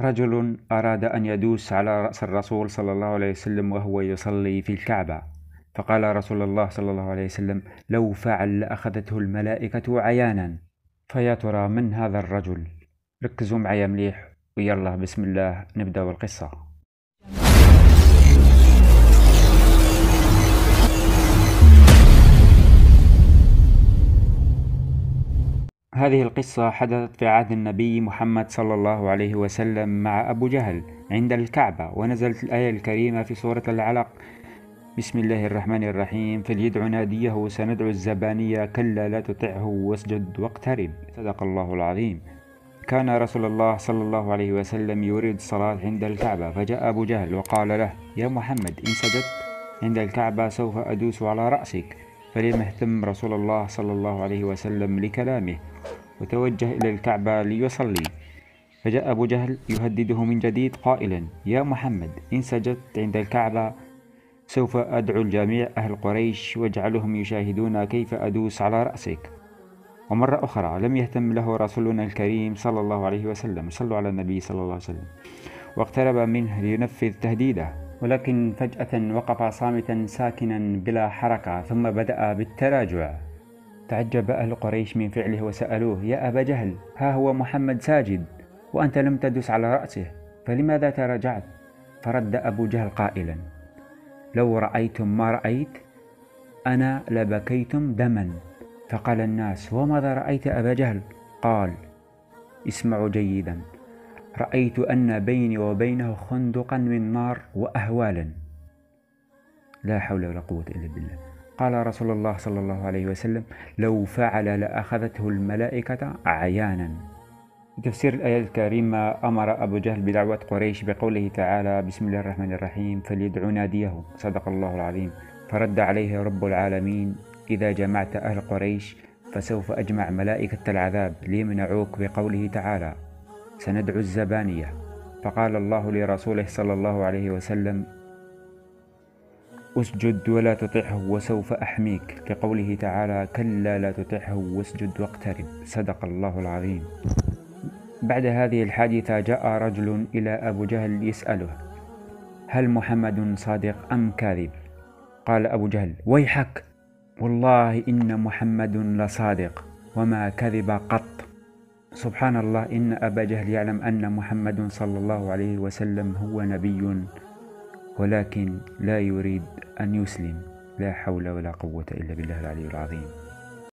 رجل أراد أن يدوس على رأس الرسول صلى الله عليه وسلم وهو يصلي في الكعبة. فقال رسول الله صلى الله عليه وسلم لو فعل لأخذته الملائكة عيانا. فيا ترى من هذا الرجل؟ ركزوا معي مليح. ويلا بسم الله نبدأ بالقصة. هذه القصة حدثت في عهد النبي محمد صلى الله عليه وسلم مع أبو جهل عند الكعبة ونزلت الآية الكريمة في سورة العلق. بسم الله الرحمن الرحيم. فليدع ناديه سندعو الزبانية كلا لا تطعه واسجد واقترب. صدق الله العظيم. كان رسول الله صلى الله عليه وسلم يريد الصلاة عند الكعبة فجاء أبو جهل وقال له يا محمد إن سجدت عند الكعبة سوف أدوس على رأسك. فلم يهتم رسول الله صلى الله عليه وسلم لكلامه. وتوجه إلى الكعبة ليصلي. فجاء أبو جهل يهدده من جديد قائلا يا محمد إن سجدت عند الكعبة سوف أدعو الجميع أهل قريش واجعلهم يشاهدون كيف أدوس على رأسك. ومرة أخرى لم يهتم له رسولنا الكريم صلى الله عليه وسلم صلوا على النبي صلى الله عليه وسلم. واقترب منه لينفذ تهديده. ولكن فجأة وقف صامتا ساكنا بلا حركة ثم بدأ بالتراجع. تعجب أهل قريش من فعله وسألوه يا أبا جهل ها هو محمد ساجد وأنت لم تدس على رأسه فلماذا تراجعت؟ فرد أبو جهل قائلا لو رأيتم ما رأيت أنا لبكيتم دما. فقال الناس وماذا رأيت أبا جهل؟ قال اسمعوا جيدا رأيت أن بيني وبينه خندقا من نار وأهوالا. لا حول ولا قوة إلا بالله. قال رسول الله صلى الله عليه وسلم لو فعل لأخذته الملائكة عيانا تفسير الآية الكريمة أمر أبو جهل بدعوة قريش بقوله تعالى بسم الله الرحمن الرحيم فليدعو ناديه. صدق الله العظيم. فرد عليه رب العالمين إذا جمعت أهل قريش فسوف أجمع ملائكة العذاب ليمنعوك بقوله تعالى. سندعو الزبانية. فقال الله لرسوله صلى الله عليه وسلم أسجد ولا تطعه وسوف أحميك. لقوله تعالى كلا لا تطعه واسجد واقترب صدق الله العظيم. بعد هذه الحادثة جاء رجل إلى أبو جهل يسأله هل محمد صادق أم كاذب؟ قال أبو جهل ويحك. والله إن محمد لصادق وما كذب قط. سبحان الله إن أبا جهل يعلم أن محمد صلى الله عليه وسلم هو نبي ولكن لا يريد أن يسلم لا حول ولا قوة إلا بالله العلي العظيم.